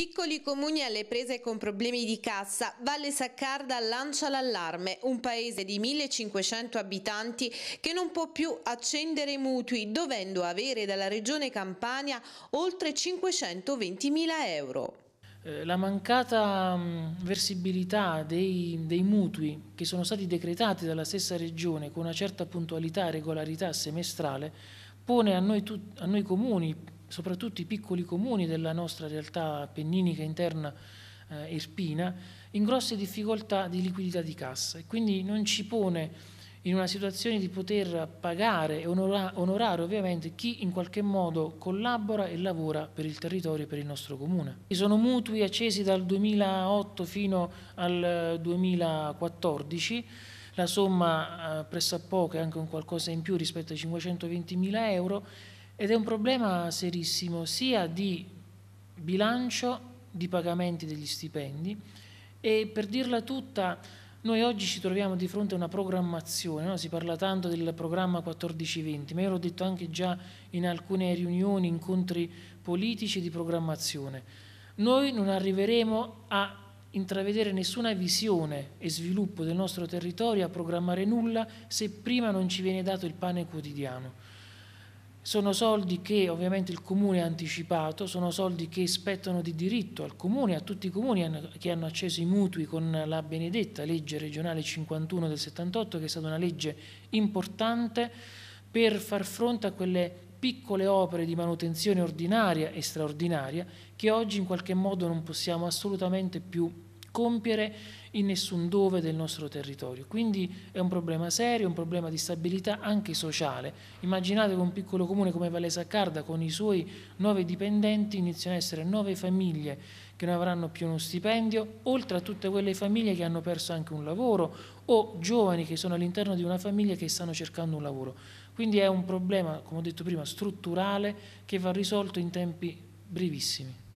Piccoli comuni alle prese con problemi di cassa, Valle Saccarda lancia l'allarme, un paese di 1500 abitanti che non può più accendere i mutui dovendo avere dalla regione Campania oltre 520 mila euro. Eh, la mancata versibilità dei, dei, mutui che sono stati decretati dalla stessa regione con una certa puntualità e regolarità semestrale pone a noi, a noi comuni, soprattutto i piccoli comuni della nostra realtà penninica interna eh, irpina, in grosse difficoltà di liquidità di cassa. E quindi non ci pone in una situazione di poter pagare e onora, onorare ovviamente chi in qualche modo collabora e lavora per il territorio e per il nostro comune. Ci sono mutui accesi dal 2008 fino al 2014, la somma eh, pressappoco è anche un qualcosa in più rispetto ai 520 mila euro ed è un problema serissimo sia di bilancio, di pagamenti degli stipendi e per dirla tutta noi oggi ci troviamo di fronte a una programmazione, no? si parla tanto del programma 14-20, ma io l'ho detto anche già in alcune riunioni, incontri politici di programmazione. Noi non arriveremo a intravedere nessuna visione e sviluppo del nostro territorio, a programmare nulla, se prima non ci viene dato il pane quotidiano. Sono soldi che ovviamente il Comune ha anticipato, sono soldi che spettano di diritto al Comune, a tutti i Comuni che hanno acceso i mutui con la benedetta legge regionale 51 del 78, che è stata una legge importante per far fronte a quelle piccole opere di manutenzione ordinaria e straordinaria che oggi in qualche modo non possiamo assolutamente più compiere in nessun dove del nostro territorio. Quindi è un problema serio, un problema di stabilità anche sociale. Immaginate che un piccolo comune come Valle Saccarda con i suoi nove dipendenti iniziano ad essere nove famiglie che non avranno più uno stipendio, oltre a tutte quelle famiglie che hanno perso anche un lavoro o giovani che sono all'interno di una famiglia che stanno cercando un lavoro. Quindi è un problema, come ho detto prima, strutturale che va risolto in tempi brevissimi.